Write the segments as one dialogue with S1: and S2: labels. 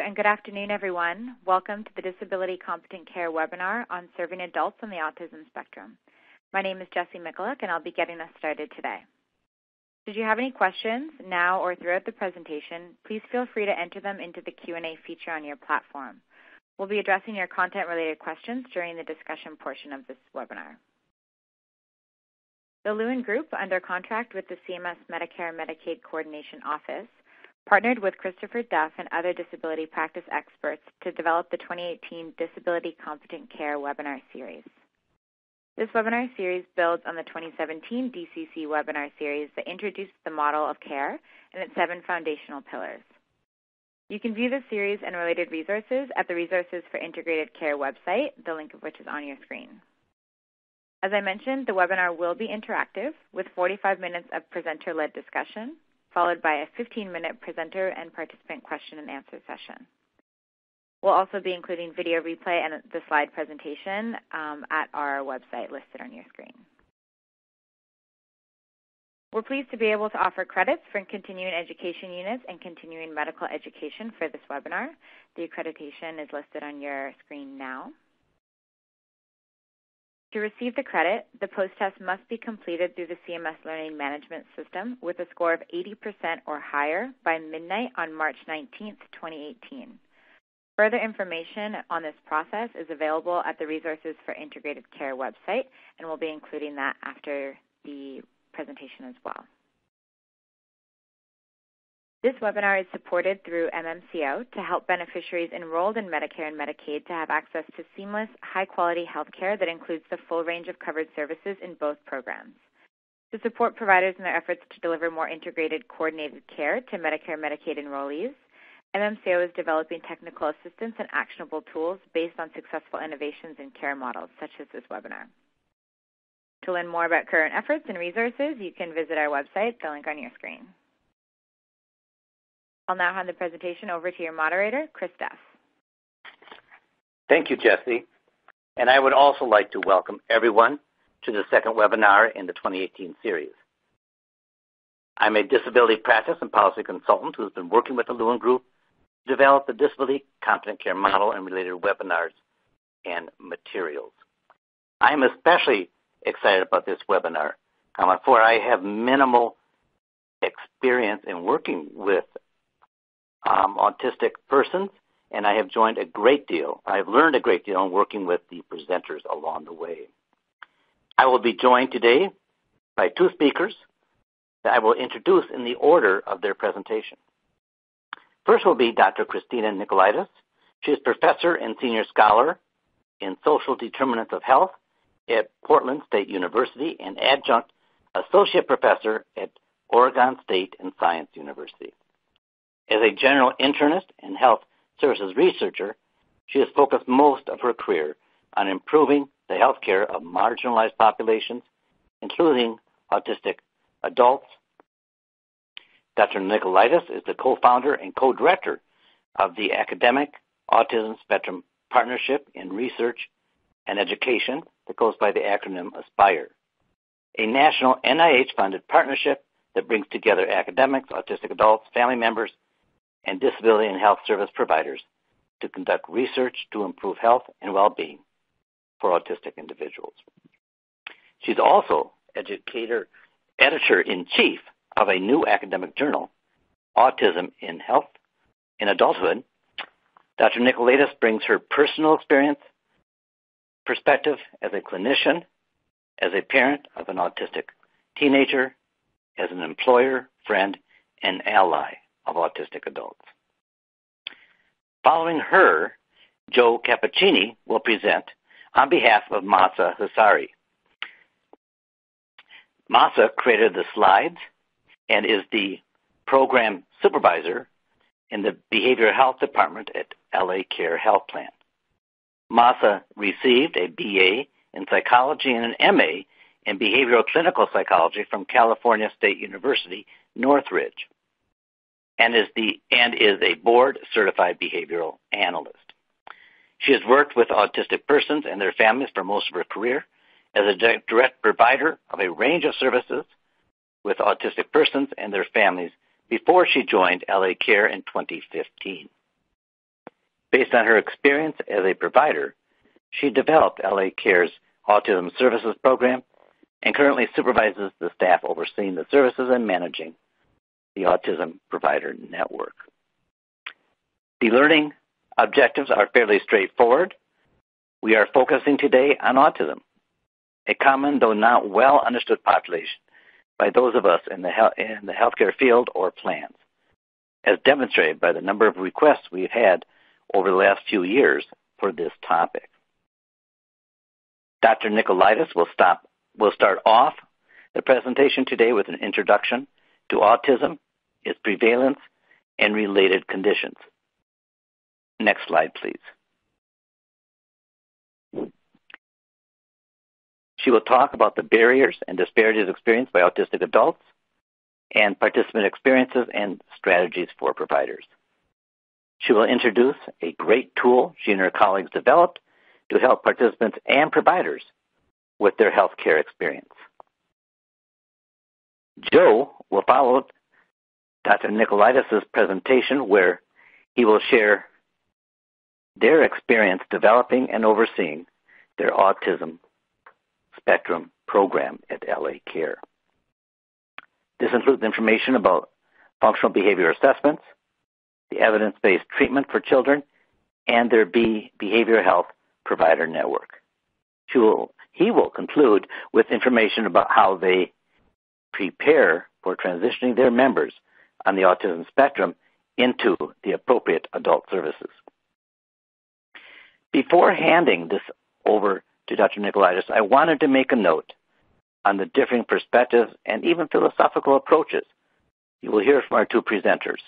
S1: and good afternoon, everyone. Welcome to the Disability Competent Care webinar on serving adults on the autism spectrum. My name is Jessie Mikulik, and I'll be getting us started today. Should you have any questions now or throughout the presentation, please feel free to enter them into the Q&A feature on your platform. We'll be addressing your content-related questions during the discussion portion of this webinar. The Lewin Group, under contract with the CMS Medicare Medicaid Coordination Office, partnered with Christopher Duff and other disability practice experts to develop the 2018 Disability Competent Care webinar series. This webinar series builds on the 2017 DCC webinar series that introduced the model of care and its seven foundational pillars. You can view the series and related resources at the Resources for Integrated Care website, the link of which is on your screen. As I mentioned, the webinar will be interactive with 45 minutes of presenter-led discussion, followed by a 15-minute presenter and participant question and answer session. We'll also be including video replay and the slide presentation um, at our website listed on your screen. We're pleased to be able to offer credits for continuing education units and continuing medical education for this webinar. The accreditation is listed on your screen now. To receive the credit, the post-test must be completed through the CMS Learning Management System with a score of 80% or higher by midnight on March 19, 2018. Further information on this process is available at the Resources for Integrated Care website, and we'll be including that after the presentation as well. This webinar is supported through MMCO to help beneficiaries enrolled in Medicare and Medicaid to have access to seamless, high-quality health care that includes the full range of covered services in both programs. To support providers in their efforts to deliver more integrated, coordinated care to Medicare and Medicaid enrollees, MMCO is developing technical assistance and actionable tools based on successful innovations in care models, such as this webinar. To learn more about current efforts and resources, you can visit our website, the link on your screen. I'll now hand the presentation over to your moderator, Chris Duff.
S2: Thank you, Jesse. And I would also like to welcome everyone to the second webinar in the 2018 series. I'm a disability practice and policy consultant who's been working with the Lewin Group to develop the disability competent care model and related webinars and materials. I am especially excited about this webinar, um, for I have minimal experience in working with um, autistic persons, and I have joined a great deal. I have learned a great deal in working with the presenters along the way. I will be joined today by two speakers that I will introduce in the order of their presentation. First will be Dr. Christina Nicolaidis. She is professor and senior scholar in social determinants of health at Portland State University and adjunct associate professor at Oregon State and Science University. As a general internist and health services researcher, she has focused most of her career on improving the health care of marginalized populations, including autistic adults. Dr. Nicolaidis is the co-founder and co-director of the Academic Autism Spectrum Partnership in Research and Education that goes by the acronym AASPIRE, a national NIH-funded partnership that brings together academics, autistic adults, family members, and disability and health service providers to conduct research to improve health and well-being for autistic individuals. She's also educator, editor-in-chief of a new academic journal, Autism in Health in Adulthood. Dr. Nicolaidis brings her personal experience perspective as a clinician, as a parent of an autistic teenager, as an employer, friend, and ally of autistic adults. Following her, Joe Cappuccini will present on behalf of Masa Hasari. Masa created the slides and is the program supervisor in the Behavioral Health Department at LA Care Health Plan. Masa received a BA in psychology and an MA in behavioral clinical psychology from California State University, Northridge, and is the and is a board certified behavioral analyst. She has worked with autistic persons and their families for most of her career as a direct provider of a range of services with autistic persons and their families before she joined LA Care in 2015. Based on her experience as a provider, she developed LA Care's Autism Services Program and currently supervises the staff overseeing the services and managing the Autism Provider Network. The learning objectives are fairly straightforward. We are focusing today on autism, a common though not well understood population by those of us in the, in the healthcare field or plans, as demonstrated by the number of requests we've had over the last few years for this topic. Dr. Nicolaidis will, stop, will start off the presentation today with an introduction to autism, its prevalence, and related conditions. Next slide, please. She will talk about the barriers and disparities experienced by autistic adults and participant experiences and strategies for providers. She will introduce a great tool she and her colleagues developed to help participants and providers with their healthcare experience. Joe will follow Dr. Nicolaidis' presentation where he will share their experience developing and overseeing their autism spectrum program at LA Care. This includes information about functional behavior assessments, the evidence-based treatment for children, and their B behavioral health provider network. Will, he will conclude with information about how they prepare for transitioning their members on the autism spectrum into the appropriate adult services. Before handing this over to Dr. Nicolaidis, I wanted to make a note on the differing perspectives and even philosophical approaches you will hear from our two presenters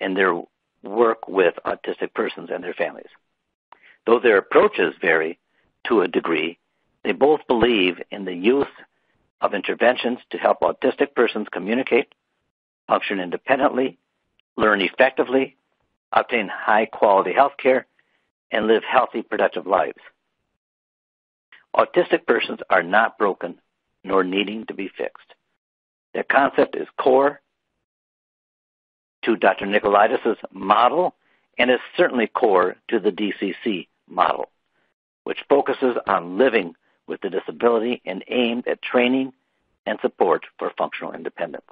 S2: in their work with autistic persons and their families. Though their approaches vary to a degree, they both believe in the use of interventions to help autistic persons communicate, function independently, learn effectively, obtain high quality health care, and live healthy, productive lives. Autistic persons are not broken nor needing to be fixed. That concept is core to Dr. Nicolaidis' model and is certainly core to the DCC model, which focuses on living with the disability and aimed at training and support for functional independence.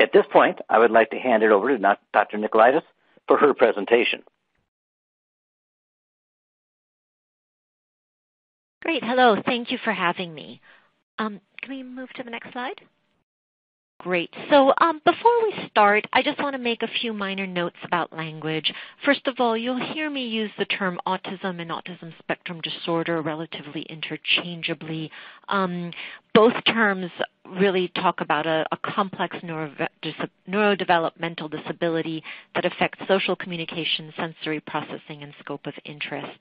S2: At this point, I would like to hand it over to Dr. Nicolaidis for her presentation.
S3: Great. Hello. Thank you for having me. Um, can we move to the next slide? Great. So um, before we start, I just want to make a few minor notes about language. First of all, you'll hear me use the term autism and autism spectrum disorder relatively interchangeably. Um, both terms really talk about a, a complex neuro, neurodevelopmental disability that affects social communication, sensory processing, and scope of interests.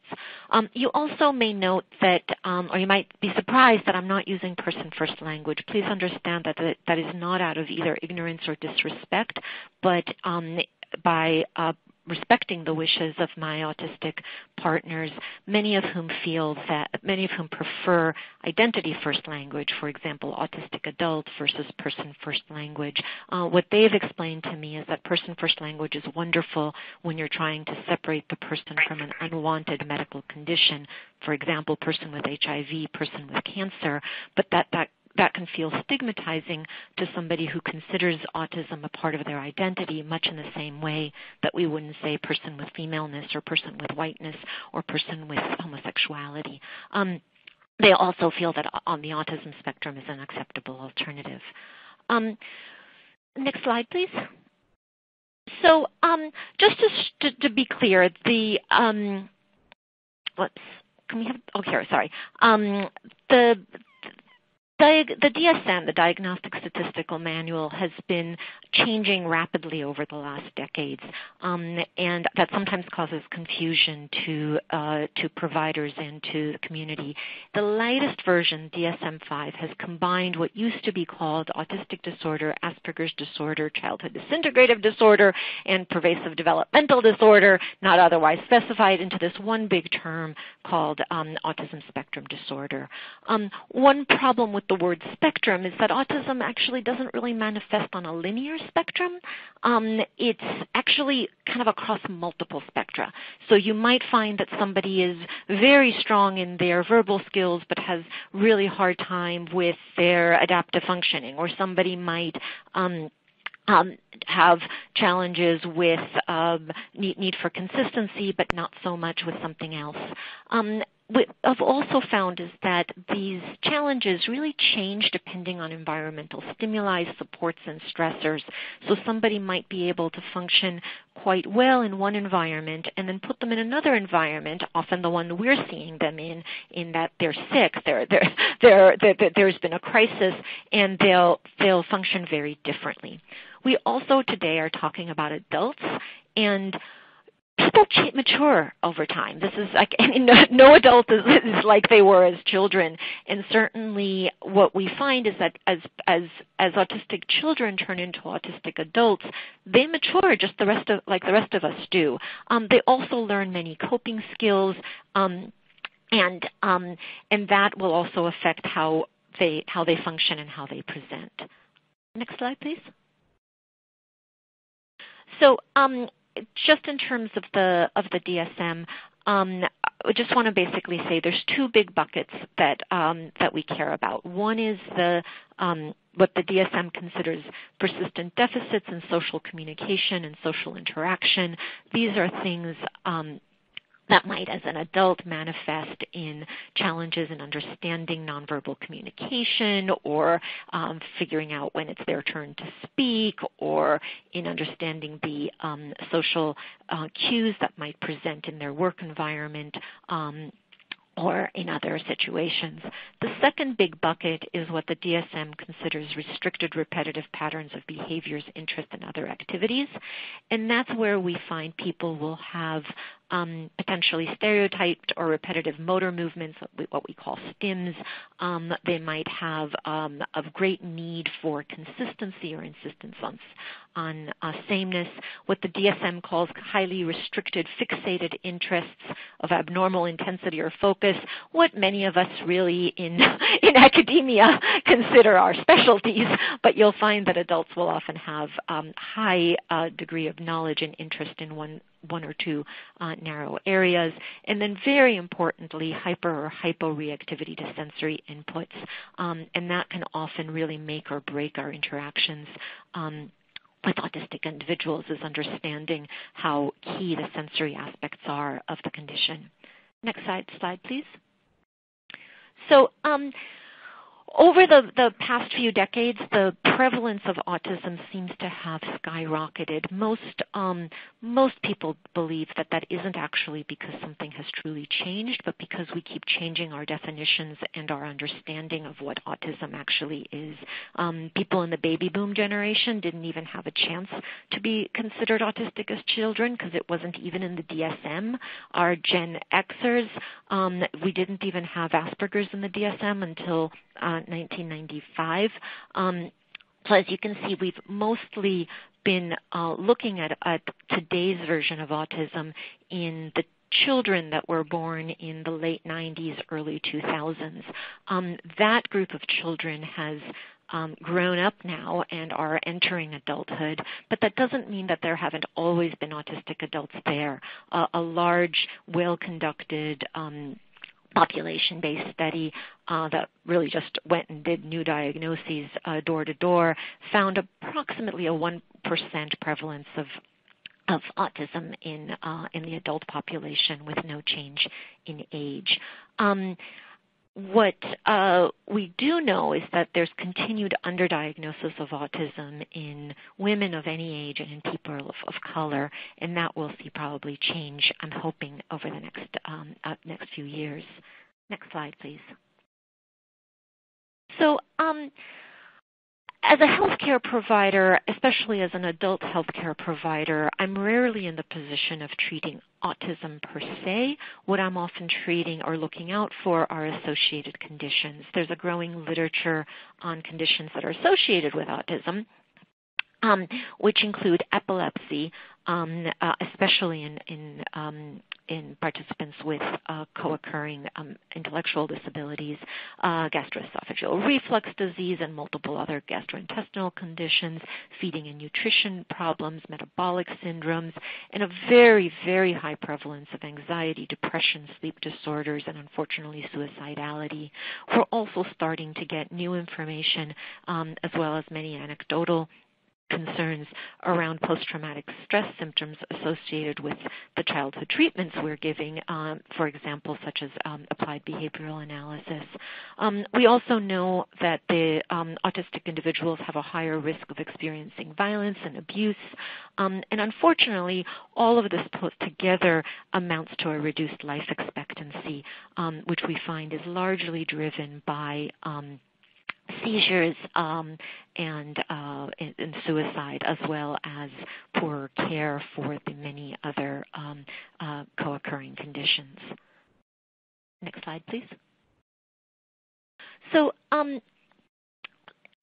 S3: Um, you also may note that, um, or you might be surprised that I'm not using person first language. Please understand that that is not out of either ignorance or disrespect, but um, by uh, respecting the wishes of my autistic partners, many of whom feel that, many of whom prefer identity first language, for example, autistic adult versus person first language. Uh, what they've explained to me is that person first language is wonderful when you're trying to separate the person from an unwanted medical condition, for example, person with HIV, person with cancer, but that, that that can feel stigmatizing to somebody who considers autism a part of their identity, much in the same way that we wouldn't say person with femaleness or person with whiteness or person with homosexuality. Um, they also feel that on the autism spectrum is an acceptable alternative. Um, next slide, please. So, um, just to, to, be clear, the um, whoops, can we have? Oh, here, sorry. Um, the the DSM, the Diagnostic Statistical Manual, has been changing rapidly over the last decades, um, and that sometimes causes confusion to uh, to providers and to the community. The latest version, DSM-5, has combined what used to be called autistic disorder, Asperger's disorder, childhood disintegrative disorder, and pervasive developmental disorder, not otherwise specified, into this one big term called um, autism spectrum disorder. Um, one problem with the word spectrum is that autism actually doesn't really manifest on a linear spectrum. Um, it's actually kind of across multiple spectra. So you might find that somebody is very strong in their verbal skills but has really hard time with their adaptive functioning, or somebody might um, um, have challenges with um, need, need, for consistency, but not so much with something else. Um, what I've also found is that these challenges really change depending on environmental stimuli, supports, and stressors. So somebody might be able to function quite well in one environment and then put them in another environment, often the one we're seeing them in, in that they're sick, they're, they're, they're, there's been a crisis, and they'll, they'll function very differently. We also today are talking about adults and people mature over time. This is like I mean, no, no adult is, is like they were as children, and certainly what we find is that as as as autistic children turn into autistic adults, they mature just the rest of like the rest of us do. Um, they also learn many coping skills, um, and um, and that will also affect how they how they function and how they present. Next slide, please. So um, just in terms of the of the DSM, um, I just want to basically say there's two big buckets that um, that we care about. One is the um, what the DSM considers persistent deficits in social communication and social interaction. These are things um, that might, as an adult, manifest in challenges in understanding nonverbal communication or um, figuring out when it's their turn to speak or in understanding the um, social uh, cues that might present in their work environment. Um, or in other situations. The second big bucket is what the DSM considers restricted repetitive patterns of behaviors, interests, and other activities. And that's where we find people will have um, potentially stereotyped or repetitive motor movements, what we call STIMs. Um, they might have um, a great need for consistency or insistence on, on uh, sameness, what the DSM calls highly restricted fixated interests of abnormal intensity or focus, what many of us really in, in academia consider our specialties, but you'll find that adults will often have um, high uh, degree of knowledge and interest in one one or two uh, narrow areas. And then very importantly, hyper or hyporeactivity to sensory inputs. Um, and that can often really make or break our interactions. Um, with autistic individuals is understanding how key the sensory aspects are of the condition. Next slide, slide please. So um, over the, the past few decades, the prevalence of autism seems to have skyrocketed. Most um, most people believe that that isn't actually because something has truly changed, but because we keep changing our definitions and our understanding of what autism actually is. Um, people in the baby boom generation didn't even have a chance to be considered autistic as children because it wasn't even in the DSM. Our Gen Xers, um, we didn't even have Asperger's in the DSM until 1995. Um, so as you can see, we've mostly been uh, looking at, today's version of autism in the children that were born in the late 90s, early 2000s. Um, that group of children has um, grown up now and are entering adulthood, but that doesn't mean that there haven't always been autistic adults there. Uh, a large, well conducted um, population-based study uh, that really just went and did new diagnoses uh, door to door found approximately a 1% prevalence of of autism in uh, in the adult population with no change in age. Um, what uh, we do know is that there's continued underdiagnosis of autism in women of any age and in people of, of color, and that will see probably change. I'm hoping over the next um, uh, next few years. Next slide, please. So. Um, as a healthcare provider, especially as an adult healthcare provider, I'm rarely in the position of treating autism per se. What I'm often treating or looking out for are associated conditions. There's a growing literature on conditions that are associated with autism, um, which include epilepsy, um, uh, especially in in, um, in participants with uh, co-occurring um, intellectual disabilities, uh, gastroesophageal reflux disease, and multiple other gastrointestinal conditions, feeding and nutrition problems, metabolic syndromes, and a very, very high prevalence of anxiety, depression, sleep disorders, and unfortunately suicidality. We're also starting to get new information um, as well as many anecdotal concerns around post-traumatic stress symptoms associated with the childhood treatments we're giving, um, for example, such as um, applied behavioral analysis. Um, we also know that the um, autistic individuals have a higher risk of experiencing violence and abuse, um, and unfortunately, all of this put together amounts to a reduced life expectancy, um, which we find is largely driven by seizures um, and, uh, and, suicide, as well as poor care for the many other um, uh, co-occurring conditions. Next slide, please. So, um,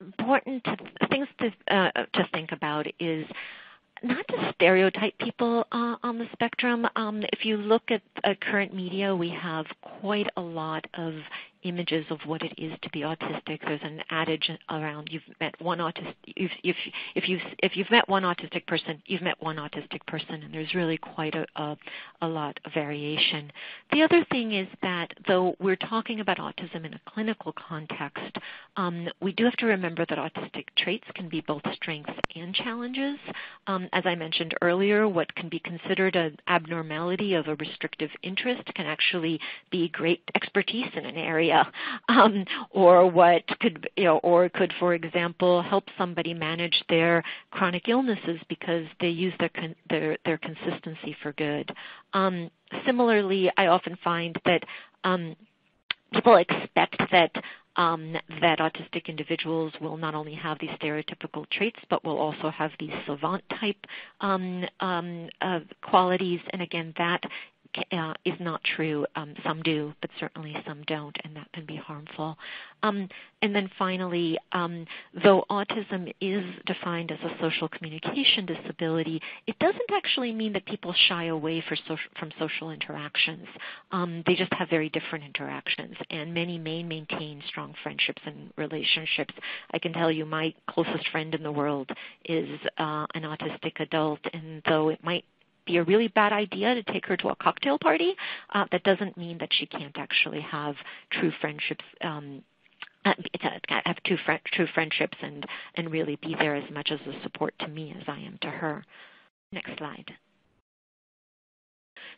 S3: important to, things to, uh, to think about is not to stereotype people uh, on the spectrum. Um, if you look at uh, current media, we have quite a lot of images of what it is to be autistic. There's an adage around you've met one autistic if if if you've if you've met one autistic person, you've met one autistic person, and there's really quite a a, a lot of variation. The other thing is that though we're talking about autism in a clinical context, um, we do have to remember that autistic traits can be both strengths and challenges. Um, as I mentioned earlier, what can be considered an abnormality of a restrictive interest can actually be great expertise in an area area, um, or what could you know, or could, for example, help somebody manage their chronic illnesses because they use their con- their their consistency for good. Um, similarly, I often find that um, people expect that um, that autistic individuals will not only have these stereotypical traits, but will also have these savant type um, um, uh, qualities. And again, that uh, is not true. Um, some do, but certainly some don't, and that can be harmful. Um, and then finally, um, though autism is defined as a social communication disability, it doesn't actually mean that people shy away from social interactions. Um, they just have very different interactions, and many may maintain strong friendships and relationships. I can tell you my closest friend in the world is uh, an autistic adult, and though it might be a really bad idea to take her to a cocktail party, uh, that doesn't mean that she can't actually have true friendships. Um, uh, have true, fr- true friendships and, and really be there as much as a support to me as I am to her. Next slide.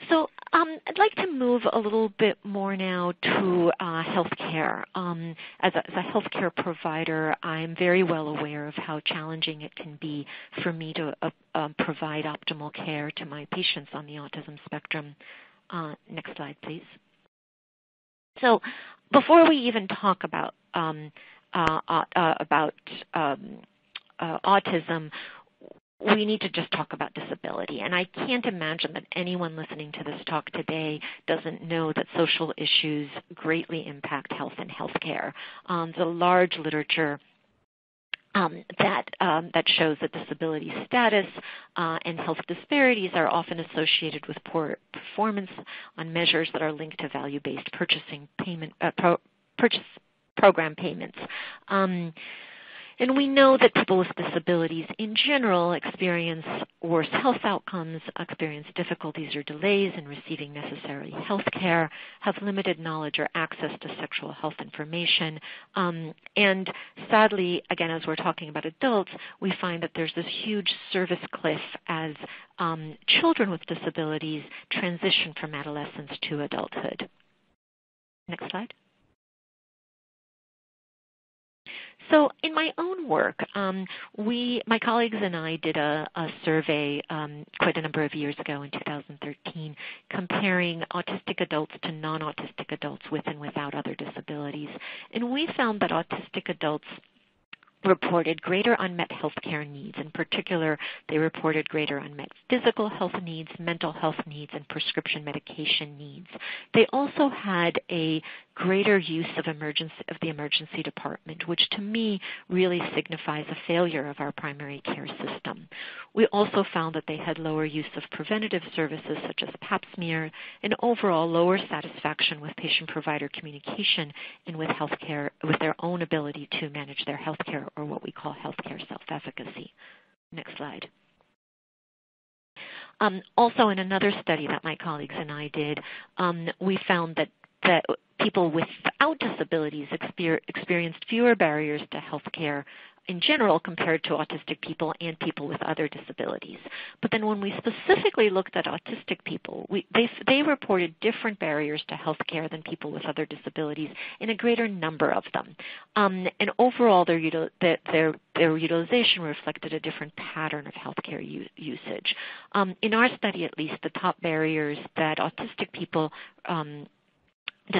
S3: So um, I'd like to move a little bit more now to uh, healthcare. Um, as, a, healthcare provider, I'm very well aware of how challenging it can be for me to uh, uh, provide optimal care to my patients on the autism spectrum. Uh, next slide, please. So before we even talk about um, about um, autism, we need to just talk about disability. And I can't imagine that anyone listening to this talk today doesn't know that social issues greatly impact health and healthcare. Um, the large literature um, that um, that shows that disability status uh, and health disparities are often associated with poor performance on measures that are linked to value-based purchasing payment uh, pro- purchase program payments. Um, and we know that people with disabilities in general experience worse health outcomes, experience difficulties or delays in receiving necessary health care, have limited knowledge or access to sexual health information. Um, and sadly, again, as we're talking about adults, we find that there's this huge service cliff as um, children with disabilities transition from adolescence to adulthood. Next slide. So in my own work, um, we, my colleagues and I did a, a survey um, quite a number of years ago in 2013 comparing autistic adults to non-autistic adults with and without other disabilities. And we found that autistic adults reported greater unmet healthcare needs. In particular, they reported greater unmet physical health needs, mental health needs, and prescription medication needs. They also had a greater use of, emergency, of the emergency department, which to me really signifies a failure of our primary care system. We also found that they had lower use of preventative services such as pap smear and overall lower satisfaction with patient-provider communication and with healthcare, with their own ability to manage their healthcare or what we call healthcare self-efficacy. Next slide. Um, also, in another study that my colleagues and I did, um, we found that, that people without disabilities exper- experienced fewer barriers to healthcare in general compared to autistic people and people with other disabilities. But then when we specifically looked at autistic people, we, they, they reported different barriers to health care than people with other disabilities in a greater number of them. Um, and overall, their, their, their utilization reflected a different pattern of healthcare u- usage. Um, in our study, at least, the top barriers that autistic people um,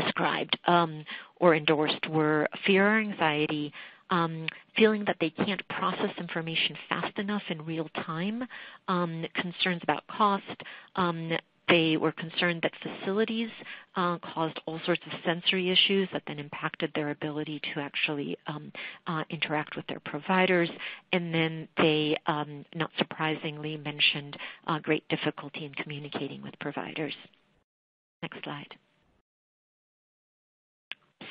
S3: described um, or endorsed were fear or anxiety, um, feeling that they can't process information fast enough in real time, um, concerns about cost. Um, they were concerned that facilities uh, caused all sorts of sensory issues that then impacted their ability to actually um, uh, interact with their providers. And then they, um, not surprisingly, mentioned uh, great difficulty in communicating with providers. Next slide.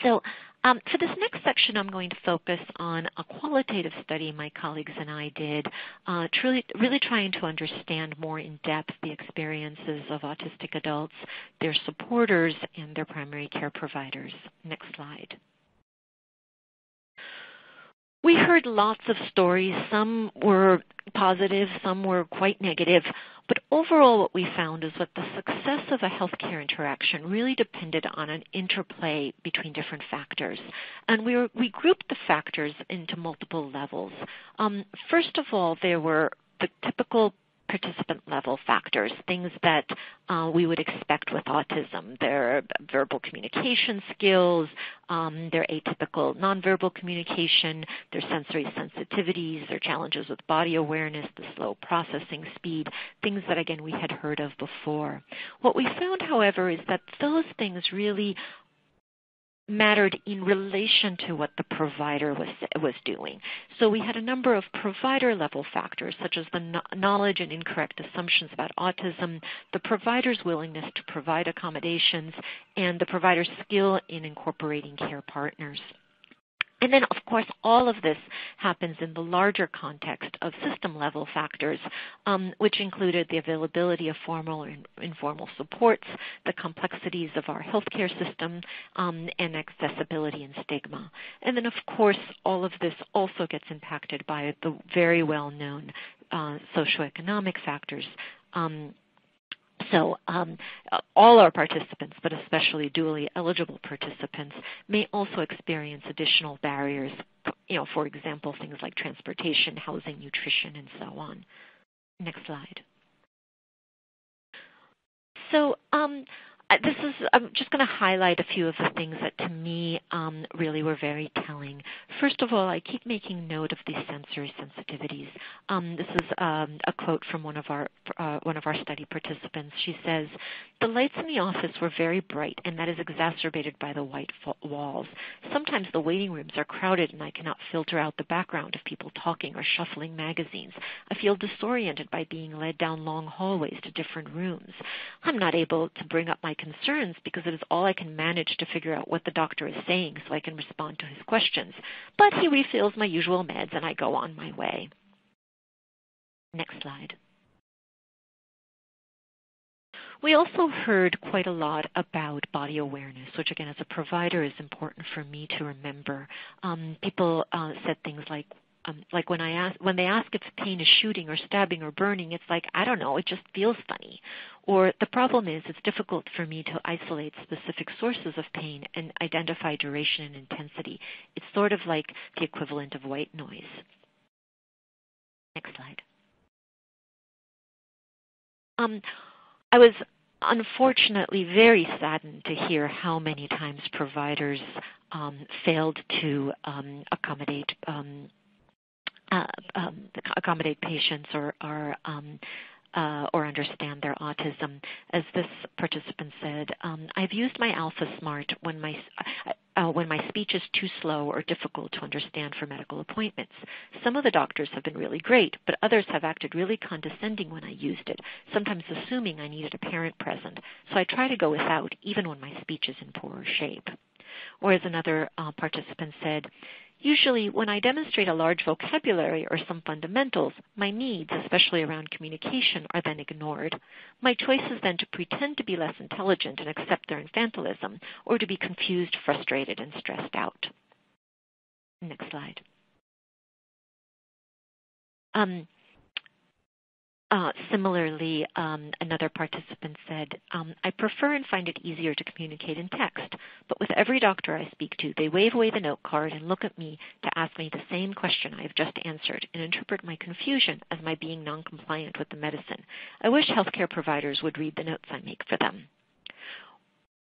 S3: So um, for this next section, I'm going to focus on a qualitative study my colleagues and I did, uh, truly, really trying to understand more in depth the experiences of autistic adults, their supporters, and their primary care providers. Next slide. We heard lots of stories. Some were positive, some were quite negative. But overall, what we found is that the success of a healthcare interaction really depended on an interplay between different factors. And we, were, we grouped the factors into multiple levels. Um, first of all, there were the typical participant level factors, things that uh, we would expect with autism. Their verbal communication skills, um, their atypical nonverbal communication, their sensory sensitivities, their challenges with body awareness, the slow processing speed, things that again we had heard of before. What we found, however, is that those things really mattered in relation to what the provider was was doing. So we had a number of provider level factors such as the knowledge and incorrect assumptions about autism, the provider's willingness to provide accommodations, and the provider's skill in incorporating care partners. And then, of course, all of this happens in the larger context of system level factors, um, which included the availability of formal and informal supports, the complexities of our healthcare system, um, and accessibility and stigma. And then, of course, all of this also gets impacted by the very well known uh, socioeconomic factors. Um, so um, all our participants, but especially dually eligible participants, may also experience additional barriers, you know, for example, things like transportation, housing, nutrition, and so on. Next slide. So um, this is I'm just going to highlight a few of the things that to me um, really were very telling. First of all, I keep making note of these sensory sensitivities. Um, this is um, a quote from one of our uh, one of our study participants. She says, "The lights in the office were very bright, and that is exacerbated by the white walls. Sometimes the waiting rooms are crowded, and I cannot filter out the background of people talking or shuffling magazines. I feel disoriented by being led down long hallways to different rooms. I'm not able to bring up my concerns because it is all I can manage to figure out what the doctor is saying so I can respond to his questions. But he refills my usual meds and I go on my way. Next slide. We also heard quite a lot about body awareness, which again, as a provider, is important for me to remember. Um, people uh, said things like, um, like when I ask when they ask if pain is shooting or stabbing or burning, it's like I don't know, it just feels funny. Or the problem is it's difficult for me to isolate specific sources of pain and identify duration and intensity. It's sort of like the equivalent of white noise. Next slide. Um, I was unfortunately very saddened to hear how many times providers um, failed to um, accommodate um, um, accommodate patients or, or um, uh, or understand their autism. As this participant said, um, I've used my Alpha Smart when my uh, when my speech is too slow or difficult to understand for medical appointments. Some of the doctors have been really great, but others have acted really condescending when I used it, sometimes assuming I needed a parent present. So I try to go without, even when my speech is in poorer shape. Or as another uh, participant said, Usually, when I demonstrate a large vocabulary or some fundamentals, my needs, especially around communication, are then ignored. My choice is then to pretend to be less intelligent and accept their infantilism, or to be confused, frustrated, and stressed out. Next slide. Um, uh, similarly, um, another participant said, um, I prefer and find it easier to communicate in text, but with every doctor I speak to, they wave away the note card and look at me to ask me the same question I have just answered and interpret my confusion as my being noncompliant with the medicine. I wish healthcare providers would read the notes I make for them.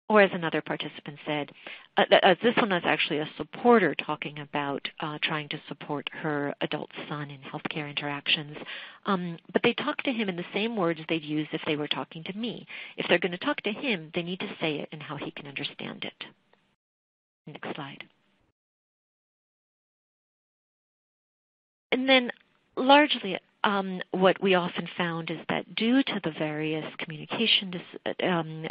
S3: Or as another participant said, uh, uh, this one is actually a supporter talking about uh, trying to support her adult son in healthcare interactions. Um, but they talk to him in the same words they'd use if they were talking to me. If they're going to talk to him, they need to say it in how he can understand it. Next slide. And then largely um, what we often found is that due to the various communication dis- um,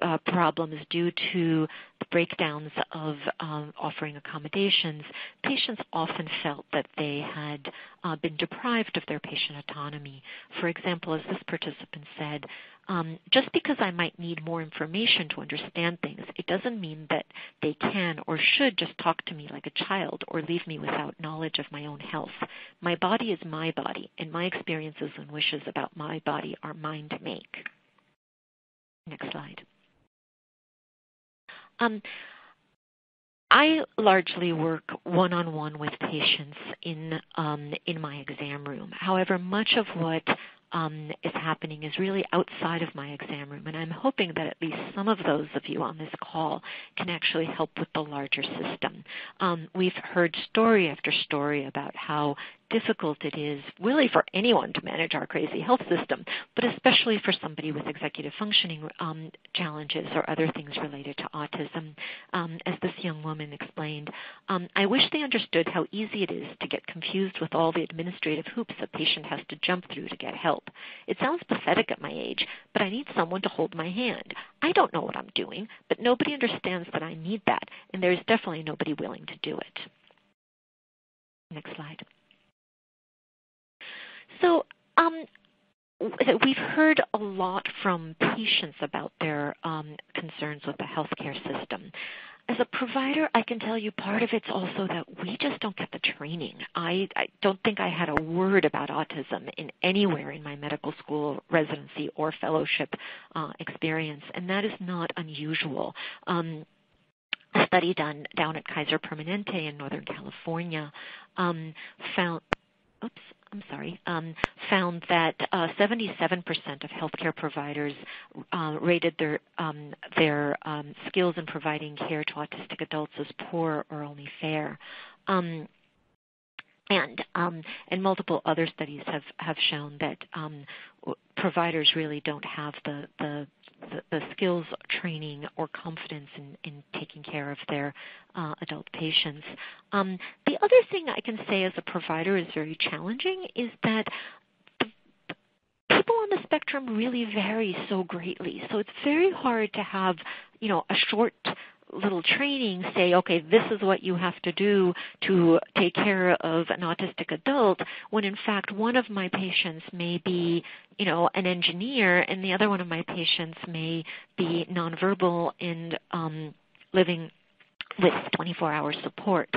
S3: uh, problems, due to the breakdowns of um, offering accommodations, patients often felt that they had uh, been deprived of their patient autonomy. For example, as this participant said, um, just because I might need more information to understand things, it doesn't mean that they can or should just talk to me like a child or leave me without knowledge of my own health. My body is my body, and my experiences and wishes about my body are mine to make. Next slide. Um, I largely work one-on-one with patients in um, in my exam room. However, much of what um, is happening is really outside of my exam room. And I'm hoping that at least some of those of you on this call can actually help with the larger system. Um, we've heard story after story about how difficult it is really for anyone to manage our crazy health system, but especially for somebody with executive functioning um, challenges or other things related to autism. Um, as this young woman explained, um, I wish they understood how easy it is to get confused with all the administrative hoops a patient has to jump through to get help. It sounds pathetic at my age, but I need someone to hold my hand. I don't know what I'm doing, but nobody understands that I need that, and there's definitely nobody willing to do it. Next slide. So um, we've heard a lot from patients about their um, concerns with the healthcare system. As a provider, I can tell you part of it's also that we just don't get the training. I, I don't think I had a word about autism in anywhere in my medical school residency or fellowship uh, experience, and that is not unusual. Um, a study done down at Kaiser Permanente in Northern California um, found, oops, I'm sorry, um, found that uh, 77% of healthcare providers uh, rated their um, their um, skills in providing care to autistic adults as poor or only fair. Um, and um, and multiple other studies have have shown that providers really don't have the, the the, the skills, training, or confidence in, in taking care of their uh, adult patients. Um, the other thing I can say as a provider is very challenging is that people on the spectrum really vary so greatly. So it's very hard to have, you know, a short little training say, okay, this is what you have to do to take care of an autistic adult, when in fact one of my patients may be, you know, an engineer and the other one of my patients may be nonverbal and um, living with 24-hour support.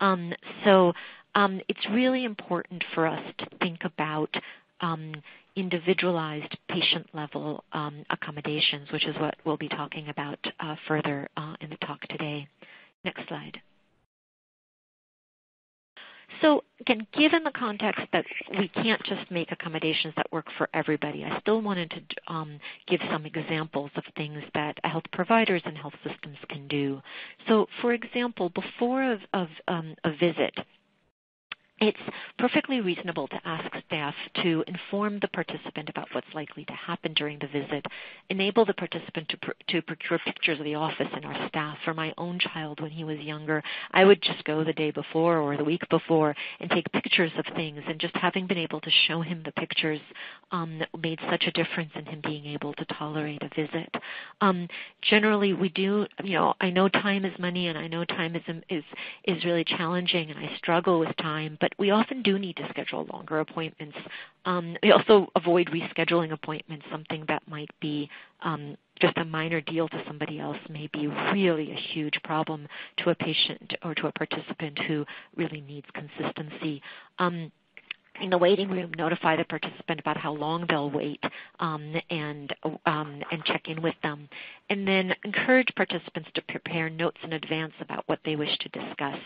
S3: Um, so um, it's really important for us to think about um, individualized patient level um, accommodations, which is what we'll be talking about uh, further uh, in the talk today. Next slide. So again, given the context that we can't just make accommodations that work for everybody, I still wanted to um, give some examples of things that health providers and health systems can do. So for example, before um, a visit, it's perfectly reasonable to ask staff to inform the participant about what's likely to happen during the visit, enable the participant to, pr- to procure pictures of the office and our staff. For my own child, when he was younger, I would just go the day before or the week before and take pictures of things, and just having been able to show him the pictures um, made such a difference in him being able to tolerate a visit. Um, generally, we do, you know, I know time is money, and I know time is is is really challenging, and I struggle with time, but we often do need to schedule longer appointments. Um, we also avoid rescheduling appointments. Something that might be um, just a minor deal to somebody else may be really a huge problem to a patient or to a participant who really needs consistency. Um, in the waiting room notify the participant about how long they'll wait um, and um, and check in with them, and then encourage participants to prepare notes in advance about what they wish to discuss,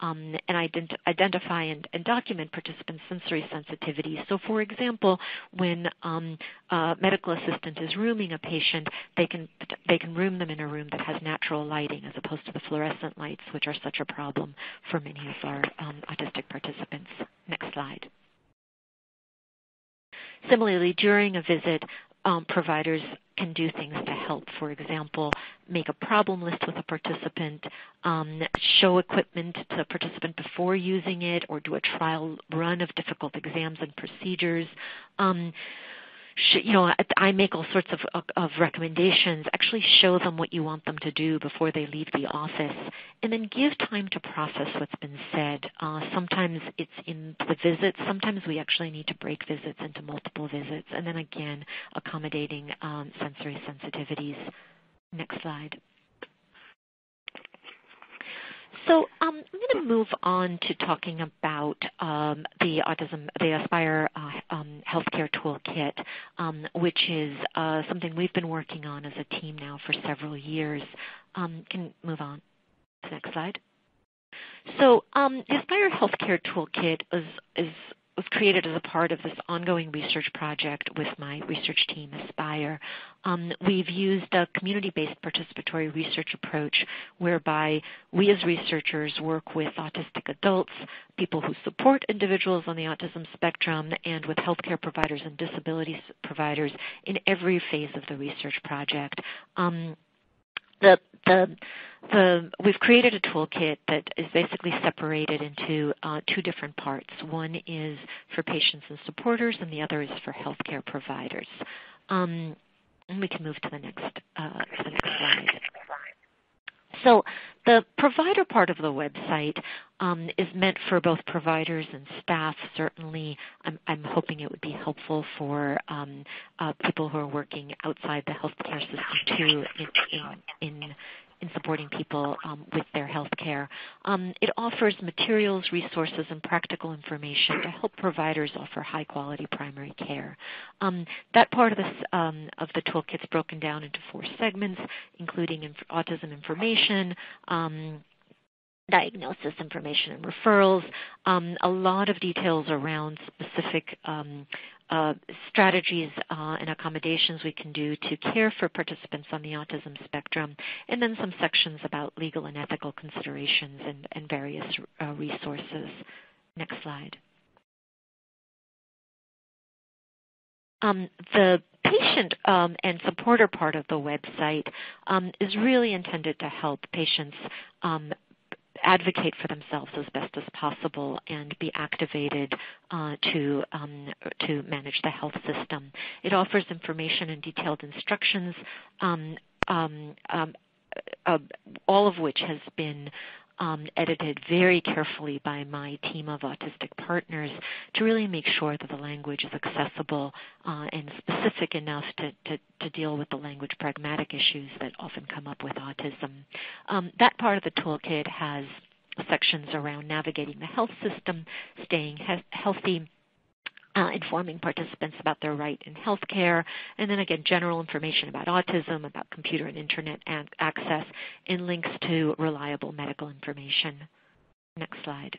S3: um, and ident- identify and, and, document participants' sensory sensitivities. So, for example, when um, a medical assistant is rooming a patient, they can they can room them in a room that has natural lighting as opposed to the fluorescent lights, which are such a problem for many of our um, autistic participants. Next slide. Similarly, during a visit, um, providers can do things to help. For example, make a problem list with a participant, um, show equipment to a participant before using it, or do a trial run of difficult exams and procedures. Um, you know, I make all sorts of, of recommendations. Actually, show them what you want them to do before they leave the office, and then give time to process what's been said. Uh, sometimes it's in the visits. Sometimes we actually need to break visits into multiple visits, and then again, accommodating um, sensory sensitivities. Next slide. So um, I'm going to move on to talking about um, the autism, the AASPIRE uh, um, Healthcare Toolkit, um, which is uh, something we've been working on as a team now for several years. Um, can move on to the next slide. So um, the AASPIRE Healthcare Toolkit is, is was created as a part of this ongoing research project with my research team, AASPIRE. Um, we've used a community-based participatory research approach whereby we as researchers work with autistic adults, people who support individuals on the autism spectrum, and with healthcare providers and disability providers in every phase of the research project. Um, the, the the, we've created a toolkit that is basically separated into uh, two different parts. One is for patients and supporters, and the other is for healthcare providers. Um, and we can move to the next, uh, to the next slide. So the provider part of the website um, is meant for both providers and staff. Certainly, I'm, I'm hoping it would be helpful for um, uh, people who are working outside the healthcare system too in, in, in in supporting people um, with their health care. Um, it offers materials, resources, and practical information to help providers offer high quality primary care. Um, that part of, this, um, of the toolkit is broken down into four segments, including inf- autism information, um, diagnosis information and referrals, um, a lot of details around specific um, uh, strategies uh, and accommodations we can do to care for participants on the autism spectrum, and then some sections about legal and ethical considerations and, and various uh, resources. Next slide. Um, the patient um, and supporter part of the website um, is really intended to help patients um, advocate for themselves as best as possible and be activated uh, to um, to manage the health system. It offers information and detailed instructions, um, um, um uh, all of which has been um, edited very carefully by my team of autistic partners to really make sure that the language is accessible uh, and specific enough to, to, to, deal with the language pragmatic issues that often come up with autism. Um, that part of the toolkit has sections around navigating the health system, staying he- healthy, uh, informing participants about their right in healthcare, and then again, general information about autism, about computer and internet access, and links to reliable medical information. Next slide.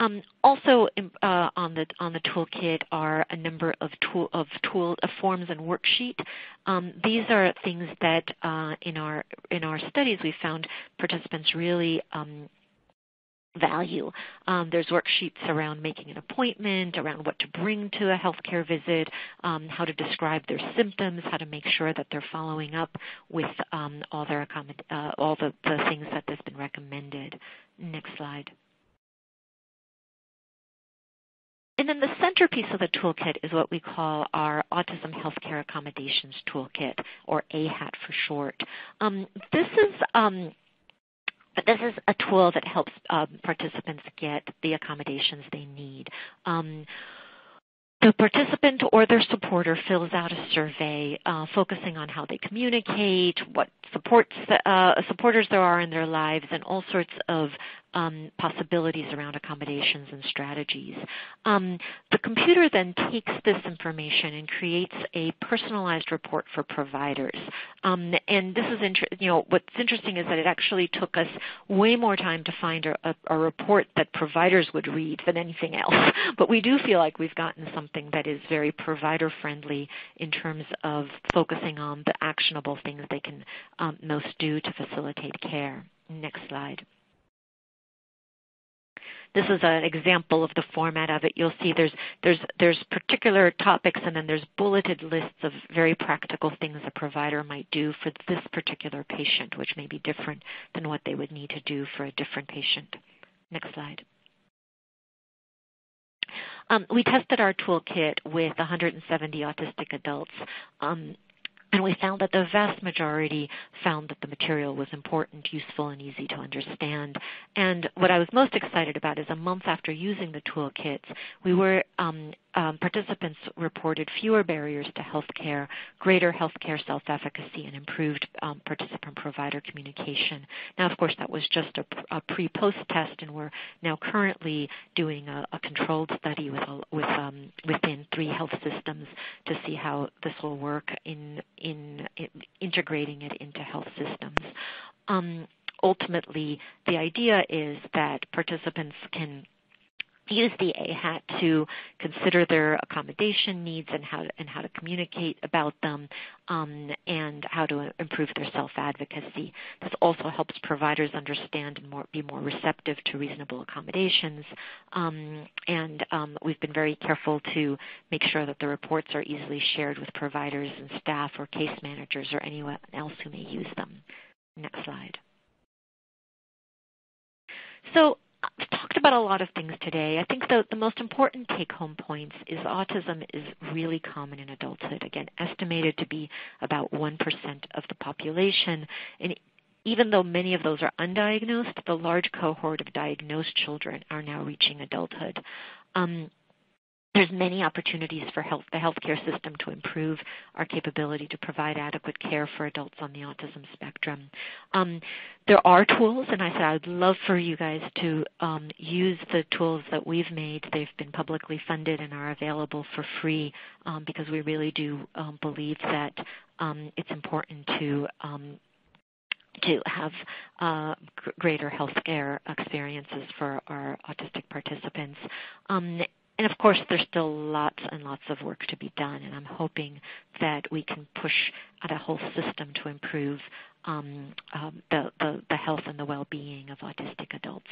S3: Um, also uh, on the on the toolkit are a number of tool of tool of forms and worksheet. Um, these are things that uh, in our in our studies we found participants really um, value. Um, there's worksheets around making an appointment, around what to bring to a healthcare visit, um, how to describe their symptoms, how to make sure that they're following up with um, all their uh, all the, the things that has been recommended. Next slide. And then the centerpiece of the toolkit is what we call our Autism Healthcare Accommodations Toolkit, or AHAT for short. Um, this is um, this is a tool that helps um, participants get the accommodations they need. Um, the participant or their supporter fills out a survey uh, focusing on how they communicate, what supports uh, supporters there are in their lives, and all sorts of um, possibilities around accommodations and strategies. Um, the computer then takes this information and creates a personalized report for providers. Um, and this is, inter- you know, what's interesting is that it actually took us way more time to find a, a, a report that providers would read than anything else. But we do feel like we've gotten something that is very provider friendly in terms of focusing on the actionable things they can um, most do to facilitate care. Next slide. This is an example of the format of it. You'll see there's there's there's particular topics and then there's bulleted lists of very practical things a provider might do for this particular patient, which may be different than what they would need to do for a different patient. Next slide. Um, we tested our toolkit with 170 autistic adults. Um, and we found that the vast majority found that the material was important, useful, and easy to understand. And what I was most excited about is a month after using the toolkits, we were um, um, participants reported fewer barriers to healthcare, greater healthcare self-efficacy, and improved um, participant-provider communication. Now, of course, that was just a, a pre-post test, and we're now currently doing a, a controlled study with, a, with um, within three health systems to see how this will work in in, in integrating it into health systems. Um, ultimately, the idea is that participants can use the AHAT to consider their accommodation needs and how to, and how to communicate about them um, and how to improve their self-advocacy. This also helps providers understand and more, be more receptive to reasonable accommodations. Um, and um, we've been very careful to make sure that the reports are easily shared with providers and staff or case managers or anyone else who may use them. Next slide. So I've talked about a lot of things today. I think the, the most important take-home points is autism is really common in adulthood. Again, estimated to be about 1% of the population. And even though many of those are undiagnosed, the large cohort of diagnosed children are now reaching adulthood. Um, there's many opportunities for health, the healthcare system to improve our capability to provide adequate care for adults on the autism spectrum. Um, there are tools, and I said I'd love for you guys to um, use the tools that we've made. They've been publicly funded and are available for free um, because we really do um, believe that um, it's important to um, to have uh, greater healthcare experiences for our autistic participants. Um, and of course, there's still lots and lots of work to be done, and I'm hoping that we can push at a whole system to improve um, um, the, the, the, health and the well-being of autistic adults.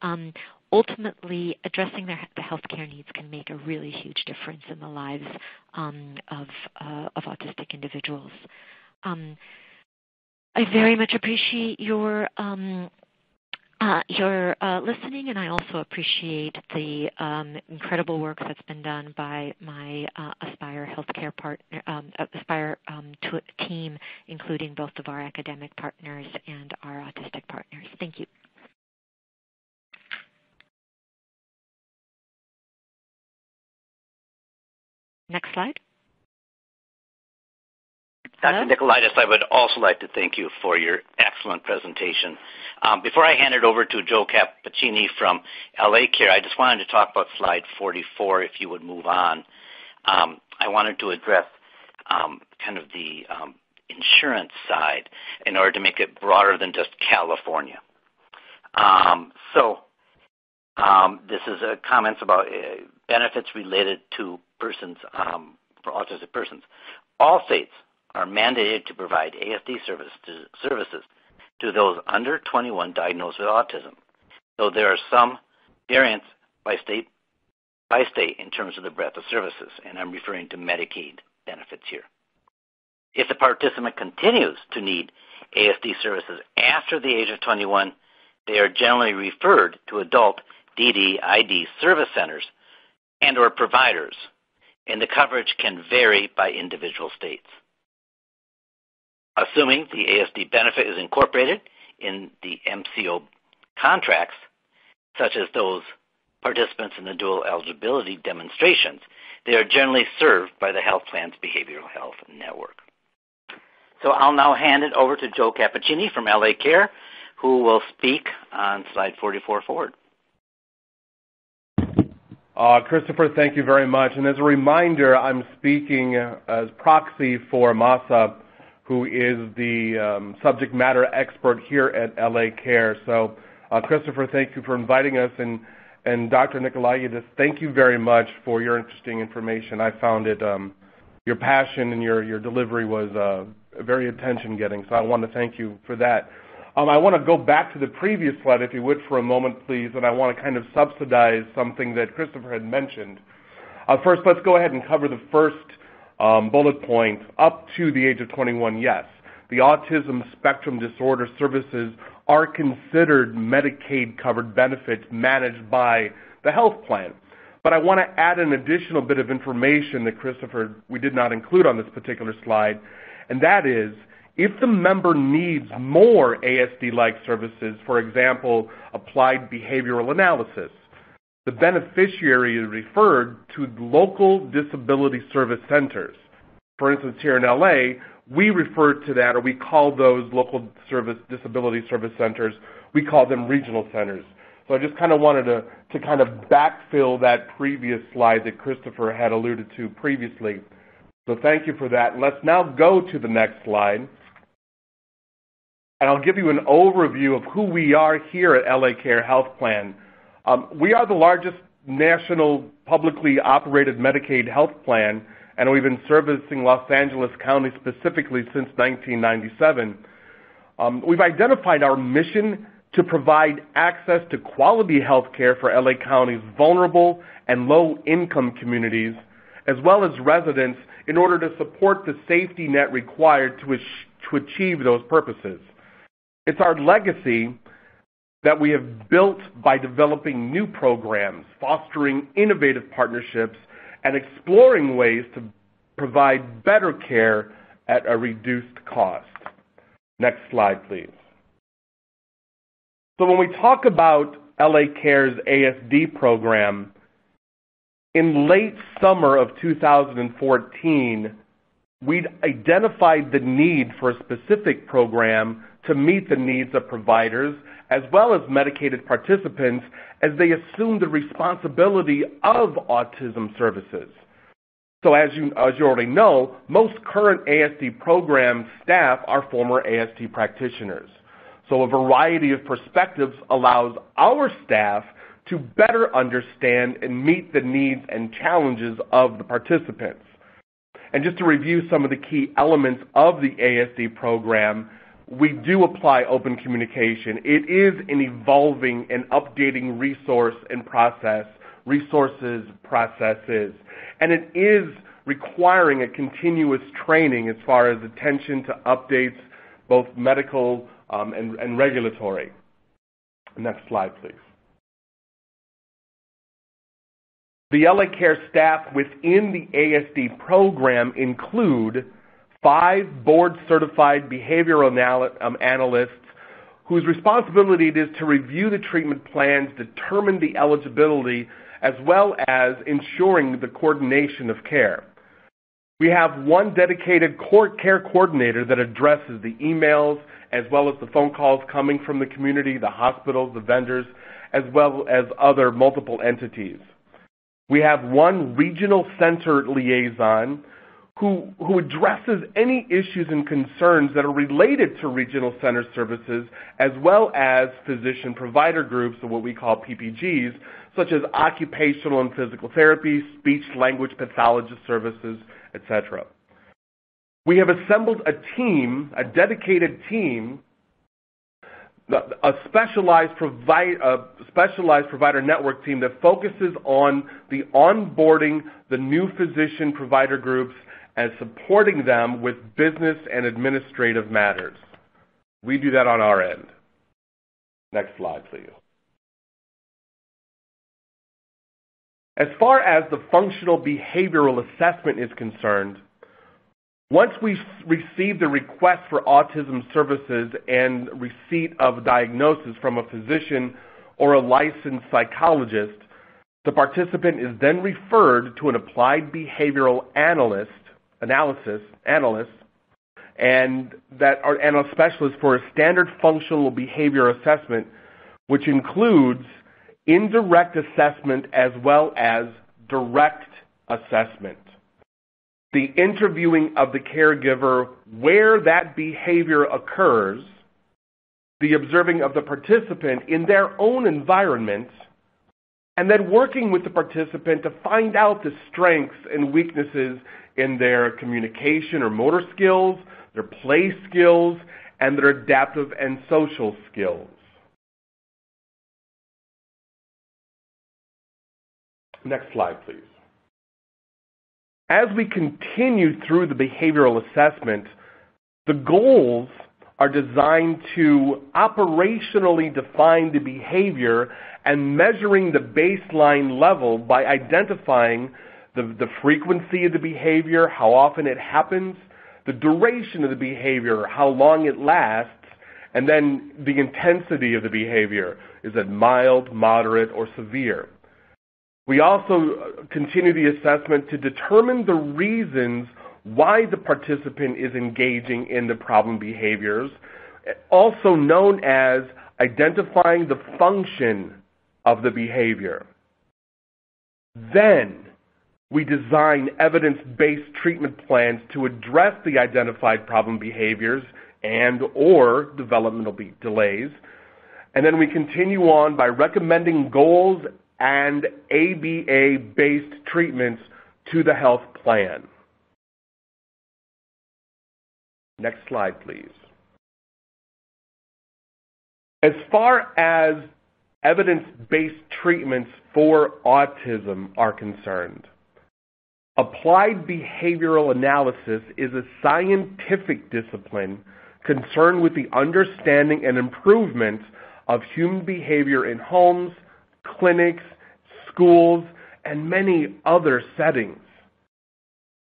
S3: Um, ultimately, addressing their, the healthcare needs can make a really huge difference in the lives um, of, uh, of autistic individuals. Um, I very much appreciate your um, uh, your uh, listening, and I also appreciate the um, incredible work that's been done by my uh, AASPIRE Healthcare partner, um, AASPIRE um, team, including both of our academic partners and our autistic partners. Thank you. Next slide.
S2: Dr. Nicolaidis, I would also like to thank you for your excellent presentation. Um, before I hand it over to Joe Cappuccini from LA Care, I just wanted to talk about slide 44, if you would move on. Um, I wanted to address um, kind of the um, insurance side in order to make it broader than just California. Um, so um, this is uh, comments about uh, benefits related to persons for autistic persons. All states are mandated to provide ASD service to, services to those under 21 diagnosed with autism. though there are some variants by state by state in terms of the breadth of services, and I'm referring to Medicaid benefits here. If the participant continues to need ASD services after the age of 21, they are generally referred to adult DDID service centers and or providers, and the coverage can vary by individual states. Assuming the ASD benefit is incorporated in the MCO contracts, such as those participants in the dual eligibility demonstrations, they are generally served by the health plan's behavioral health network. So I'll now hand it over to Joe Cappuccini from LA Care, who will speak on slide 44 forward.
S4: Uh, Christopher, thank you very much. And as a reminder, I'm speaking as proxy for Masa, who is the um, subject matter expert here at LA Care. So, uh, Christopher, thank you for inviting us. And, and Dr. Nicolaidis, thank you very much for your interesting information. I found it, um, your passion and your, your delivery was uh, very attention getting. So I want to thank you for that. Um, I want to go back to the previous slide, if you would, for a moment, please, and I want to kind of subsidize something that Christopher had mentioned. Uh, first, let's go ahead and cover the first um, bullet point up to the age of 21. Yes, the autism spectrum disorder services are considered Medicaid covered benefits managed by the health plan. But I want to add an additional bit of information that Christopher we did not include on this particular slide, and that is if the member needs more ASD-like services, for example, applied behavioral analysis, the beneficiary is referred to local disability service centers. For instance, here in LA, we refer to that, or we call those local service disability service centers, we call them regional centers. So I just kind of wanted to, to kind of backfill that previous slide that Christopher had alluded to previously. So thank you for that. Let's now go to the next slide and I'll give you an overview of who we are here at LA Care Health Plan. Um, we are the largest national publicly operated Medicaid health plan, and we've been servicing Los Angeles County specifically since 1997. Um, we've identified our mission to provide access to quality health care for LA County's vulnerable and low-income communities, as well as residents, in order to support the safety net required to achieve those purposes. It's our legacy that we have built by developing new programs, fostering innovative partnerships, and exploring ways to provide better care at a reduced cost. Next slide, please. So when we talk about LA Care's ASD program, in late summer of 2014, we'd identified the need for a specific program to meet the needs of providers as well as medicated participants as they assume the responsibility of autism services. So as you, as you already know, most current ASD program staff are former ASD practitioners. So a variety of perspectives allows our staff to better understand and meet the needs and challenges of the participants. And just to review some of the key elements of the ASD program, we do apply open communication. It is an evolving and updating resource and process, resources, processes, and it is requiring a continuous training as far as attention to updates, both medical um, and, and regulatory. Next slide, please. The LA Care staff within the ASD program include five board-certified behavioral um, analysts whose responsibility it is to review the treatment plans, determine the eligibility, as well as ensuring the coordination of care. We have one dedicated care coordinator that addresses the emails as well as the phone calls coming from the community, the hospitals, the vendors, as well as other multiple entities. We have one regional center liaison who, who addresses any issues and concerns that are related to regional center services, as well as physician provider groups, or what we call PPGs, such as occupational and physical therapy, speech language pathologist services, etc. We have assembled a team, a dedicated team, a specialized provider a specialized provider network team that focuses on the onboarding the new physician provider groups and supporting them with business and administrative matters. We do that on our end. Next slide, please. As far as the functional behavioral assessment is concerned, once we receive the request for autism services and receipt of diagnosis from a physician or a licensed psychologist, the participant is then referred to an applied behavioral analyst, analysis, analyst, and that are and a for a standard functional behavior assessment, which includes indirect assessment as well as direct assessment. The interviewing of the caregiver where that behavior occurs, the observing of the participant in their own environment, and then working with the participant to find out the strengths and weaknesses in their communication or motor skills, their play skills, and their adaptive and social skills. Next slide, please. As we continue through the behavioral assessment, the goals are designed to operationally define the behavior and measuring the baseline level by identifying the, the frequency of the behavior, how often it happens, the duration of the behavior, how long it lasts, and then the intensity of the behavior. Is it mild, moderate, or severe? We also uh, continue the assessment to determine the reasons why the participant is engaging in the problem behaviors, also known as identifying the function of the behavior. Then we design evidence-based treatment plans to address the identified problem behaviors and or developmental delays. And then we continue on by recommending goals and ABA-based treatments to the health plan. Next slide, please. As far as evidence-based treatments for autism are concerned, applied behavioral analysis is a scientific discipline concerned with the understanding and improvement of human behavior in homes, clinics, schools, and many other settings.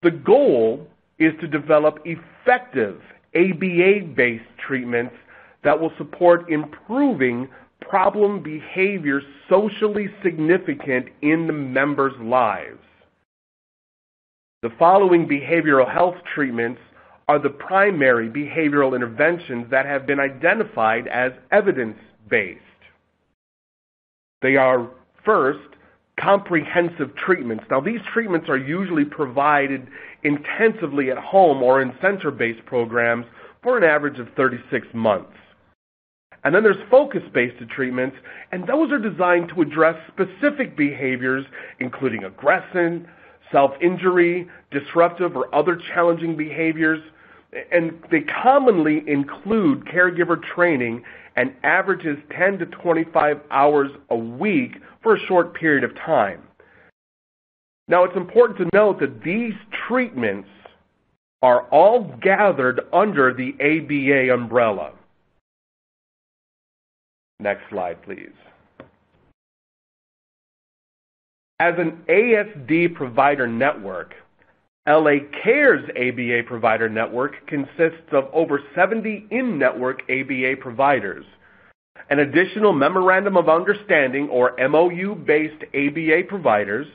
S4: The goal is to develop effective ABA-based treatments that will support improving problem behavior socially significant in the members' lives. The following behavioral health treatments are the primary behavioral interventions that have been identified as evidence-based. They are, first, comprehensive treatments. Now, these treatments are usually provided intensively at home or in center-based programs for an average of 36 months. And then there's focus-based treatments, and those are designed to address specific behaviors, including aggression, self-injury, disruptive or other challenging behaviors, and they commonly include caregiver training and averages 10 to 25 hours a week for a short period of time. Now, it's important to note that these treatments are all gathered under the ABA umbrella. Next slide, please. As an ASD provider network, LA Cares ABA provider network consists of over 70 in-network ABA providers, an additional Memorandum of Understanding or MOU-based ABA providers,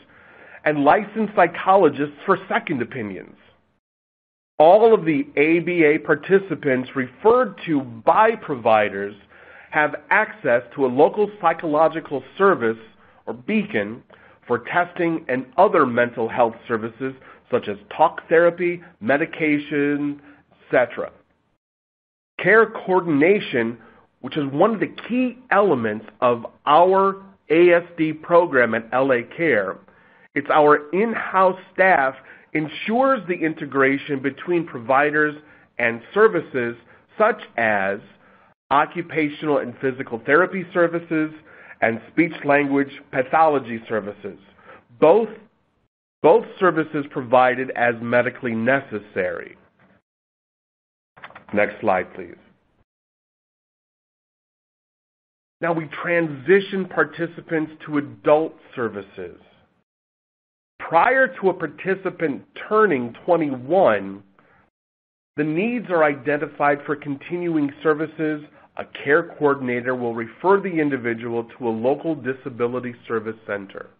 S4: and licensed psychologists for second opinions. All of the ABA participants referred to by providers have access to a local psychological service or beacon for testing and other mental health services such as talk therapy, medication, etc. Care coordination, which is one of the key elements of our ASD program at LA Care, it's our in-house staff ensures the integration between providers and services such as occupational and physical therapy services, and speech-language pathology services, both both services provided as medically necessary. Next slide, please. Now we transition participants to adult services. Prior to a participant turning 21, the needs are identified for continuing services. A care coordinator will refer the individual to a local disability service center.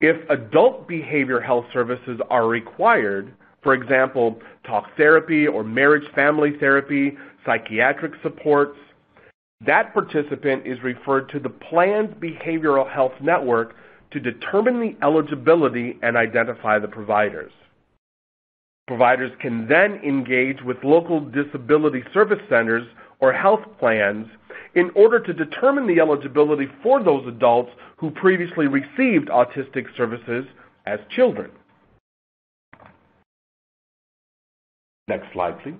S4: If adult behavior health services are required, for example, talk therapy or marriage family therapy, psychiatric supports, that participant is referred to the plan's behavioral health network to determine the eligibility and identify the providers. Providers can then engage with local disability service centers or health plans in order to determine the eligibility for those adults who previously received autistic services as children. Next slide, please.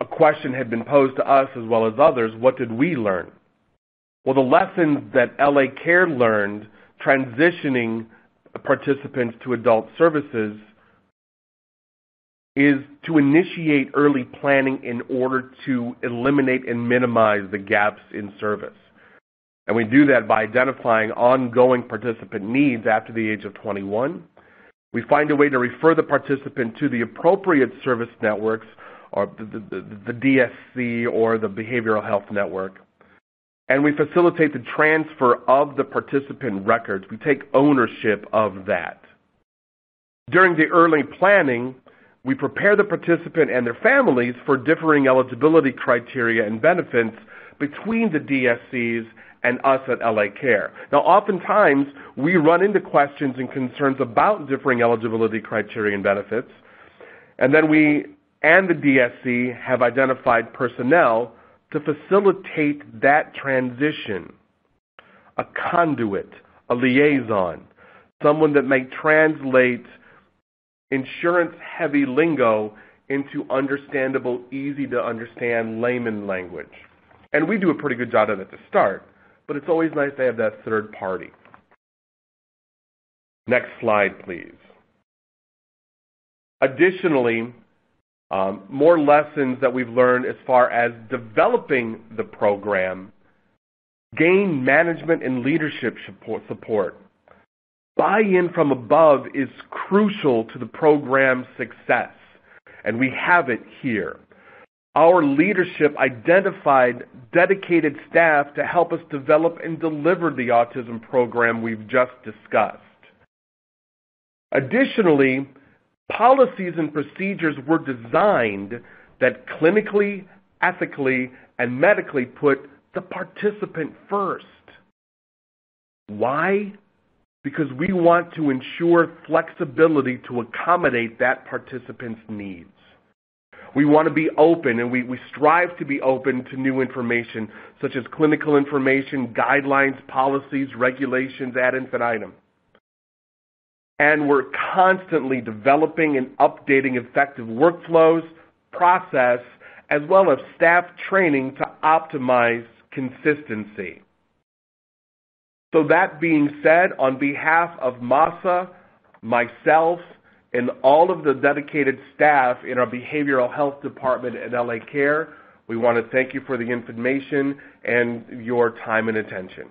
S4: A question had been posed to us as well as others, what did we learn? Well, the lessons that LA Care learned transitioning participants to adult services is to initiate early planning in order to eliminate and minimize the gaps in service. And we do that by identifying ongoing participant needs after the age of 21. We find a way to refer the participant to the appropriate service networks or the, DSC or the behavioral health network and we facilitate the transfer of the participant records. We take ownership of that. During the early planning, we prepare the participant and their families for differing eligibility criteria and benefits between the DSCs and us at LA Care. Now, oftentimes, we run into questions and concerns about differing eligibility criteria and benefits, and then we and the DSC have identified personnel to facilitate that transition, a conduit, a liaison, someone that may translate insurance-heavy lingo into understandable, easy-to-understand layman language. And we do a pretty good job of it to start, but it's always nice to have that third party. Next slide, please. Additionally, um, more lessons that we've learned as far as developing the program, gain management and leadership support. Buy-in from above is crucial to the program's success, and we have it here. Our leadership identified dedicated staff to help us develop and deliver the autism program we've just discussed. Additionally, policies and procedures were designed that clinically, ethically, and medically put the participant first. Why? Because we want to ensure flexibility to accommodate that participant's needs. We want to be open and we, we strive to be open to new information such as clinical information, guidelines, policies, regulations ad infinitum and we're constantly developing and updating effective workflows, process, as well as staff training to optimize consistency. So that being said, on behalf of MASA, myself, and all of the dedicated staff in our behavioral health department at LA Care, we want to thank you for the information and your time and attention.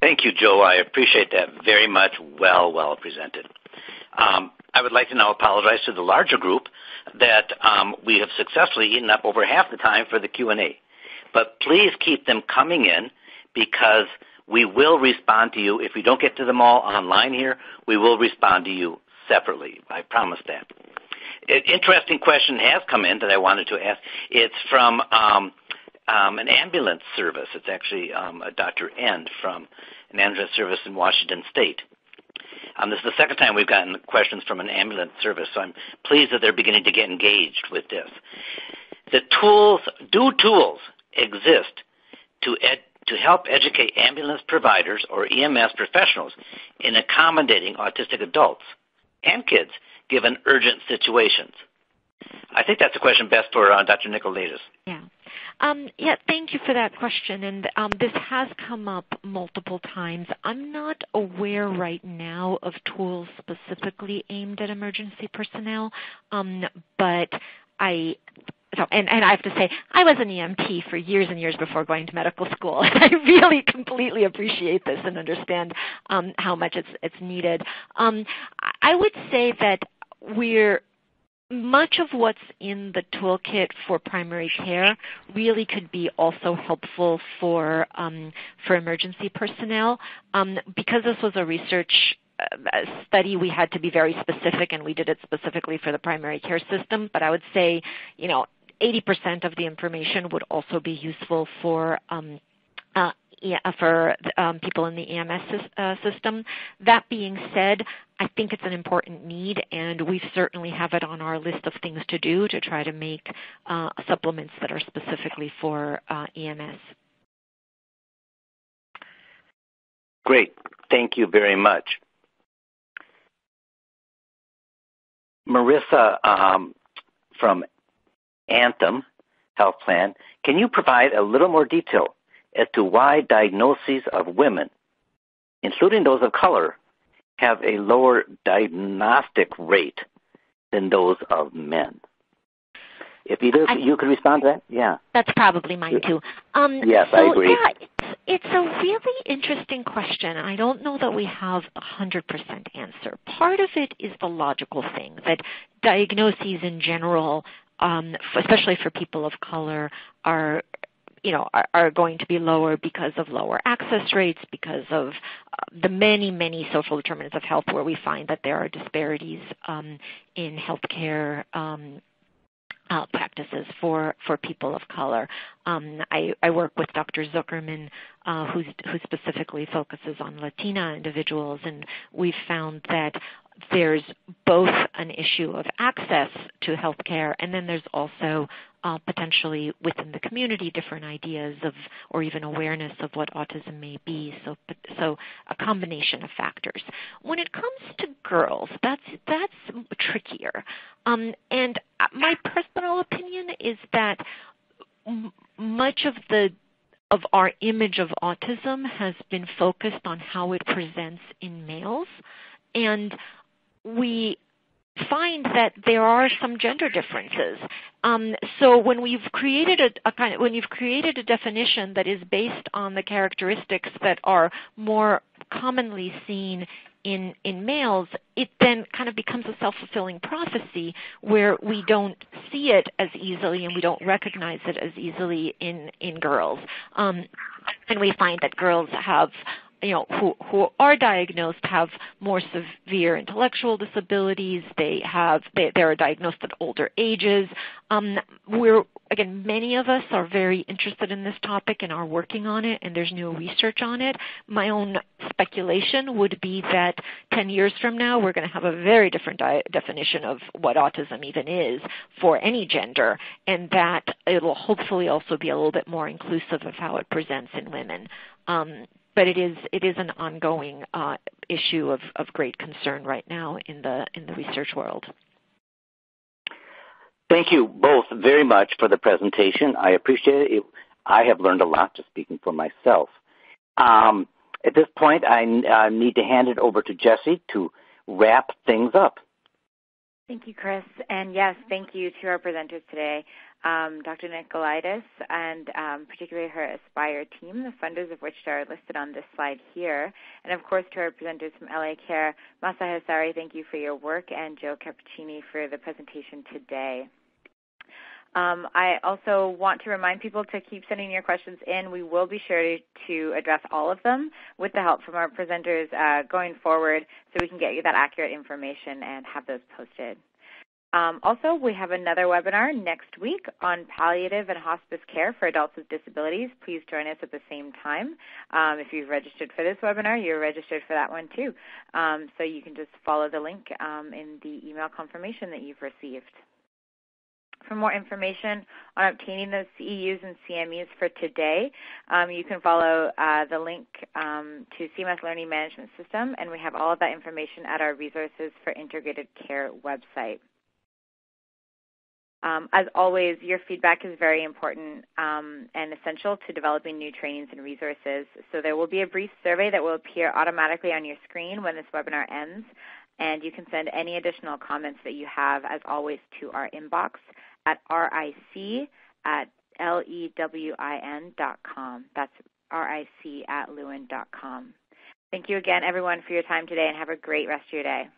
S2: Thank you, Joe. I appreciate that very much. Well, well presented. Um, I would like to now apologize to the larger group that um, we have successfully eaten up over half the time for the Q&A. But please keep them coming in because we will respond to you. If we don't get to them all online here, we will respond to you separately. I promise that. An interesting question has come in that I wanted to ask. It's from um, um, an ambulance service. It's actually um, a Dr. End from an ambulance service in Washington State. Um, this is the second time we've gotten questions from an ambulance service, so I'm pleased that they're beginning to get engaged with this. The tools, do tools exist to ed, to help educate ambulance providers or EMS professionals in accommodating autistic adults? and kids given urgent situations? I think that's a question best for uh, Dr. Nicolaidis.
S3: Yeah. Um, yeah, thank you for that question. And um, this has come up multiple times. I'm not aware right now of tools specifically aimed at emergency personnel, um, but I so, and, and I have to say, I was an EMT for years and years before going to medical school. I really completely appreciate this and understand um, how much it's, it's needed. Um, I would say that we're much of what's in the toolkit for primary care really could be also helpful for um, for emergency personnel. Um, because this was a research uh, study, we had to be very specific, and we did it specifically for the primary care system. But I would say, you know, 80% of the information would also be useful for um, uh, for um, people in the EMS uh, system. That being said, I think it's an important need, and we certainly have it on our list of things to do to try to make uh, supplements that are specifically for uh, EMS.
S2: Great. Thank you very much. Marissa um, from Anthem Health Plan, can you provide a little more detail as to why diagnoses of women, including those of color, have a lower diagnostic rate than those of men. If either I, you could respond to that, yeah.
S3: That's probably mine too.
S2: Um, yes,
S3: so,
S2: I agree.
S3: Yeah, it's, it's a really interesting question. I don't know that we have a 100% answer. Part of it is the logical thing that diagnoses in general, um, especially for people of color, are you know, are, are, going to be lower because of lower access rates, because of uh, the many, many social determinants of health where we find that there are disparities um, in healthcare um, uh, practices for, for people of color. Um, I, I, work with Dr. Zuckerman, uh, who specifically focuses on Latina individuals, and we've found that there's both an issue of access to healthcare, and then there's also uh, potentially within the community different ideas of or even awareness of what autism may be. So, so a combination of factors. When it comes to girls, that's that's trickier. Um, and my personal opinion is that m- much of the of our image of autism has been focused on how it presents in males, and we find that there are some gender differences. Um, so when we've created a, a, kind of when you've created a definition that is based on the characteristics that are more commonly seen in in males, it then kind of becomes a self-fulfilling prophecy where we don't see it as easily and we don't recognize it as easily in in girls. Um, and we find that girls have you know, who, who are diagnosed have more severe intellectual disabilities. They have they, they are diagnosed at older ages. Um, we're again, many of us are very interested in this topic and are working on it, and there's new research on it. My own speculation would be that 10 years from now, we're going to have a very different di- definition of what autism even is for any gender, and that it'll hopefully also be a little bit more inclusive of how it presents in women. Um, but it is it is an ongoing uh, issue of, of great concern right now in the in the research world.
S2: Thank you both very much for the presentation. I appreciate it. I have learned a lot just speaking for myself. Um, at this point, I uh, need to hand it over to Jesse to wrap things up.
S1: Thank you, Chris. And yes, thank you to our presenters today um, Dr. Nicolaidis, and um, particularly her AASPIRE team, the funders of which are listed on this slide here. And of course, to our presenters from LA Care, Mahsa Hassari, thank you for your work, and Joe Cappuccini for the presentation today. Um, I also want to remind people to keep sending your questions in. We will be sure to, to address all of them with the help from our presenters uh, going forward so we can get you that accurate information and have those posted. Um, also, we have another webinar next week on palliative and hospice care for adults with disabilities. Please join us at the same time. Um, if you've registered for this webinar, you're registered for that one too. Um, so you can just follow the link um, in the email confirmation that you've received. For more information on obtaining those CEUs and CMEs for today, um, you can follow uh, the link um, to CMS Learning Management System, and we have all of that information at our Resources for Integrated Care website. Um, as always, your feedback is very important um, and essential to developing new trainings and resources. So there will be a brief survey that will appear automatically on your screen when this webinar ends, and you can send any additional comments that you have, as always, to our inbox at ric at lewin.com. That's ric at lewin.com. Thank you again, everyone, for your time today, and have a great rest of your day.